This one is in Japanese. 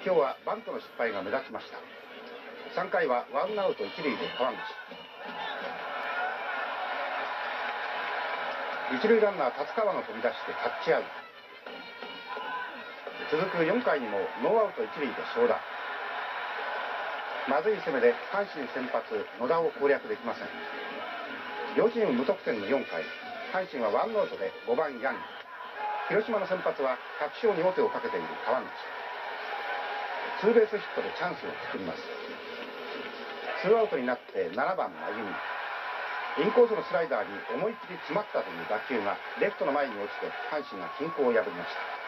今日はバントの失敗が目立ちました。3回はワンアウト一塁で川口。一塁ランナー達川が飛び出してタッチアウト。続く4回にもノーアウト一塁で正田。まずい攻めで阪神先発野田を攻略できません。両チーム無得点の4回。阪神はワンアウトで5番ヤン。広島の先発は確勝に王手をかけている川口。ツーベースヒットでチャンスを作ります。ツーアウトになって7番真由美インコースのスライダーに思いっきり詰まったという打球がレフトの前に落ちて阪神が均衡を破りました。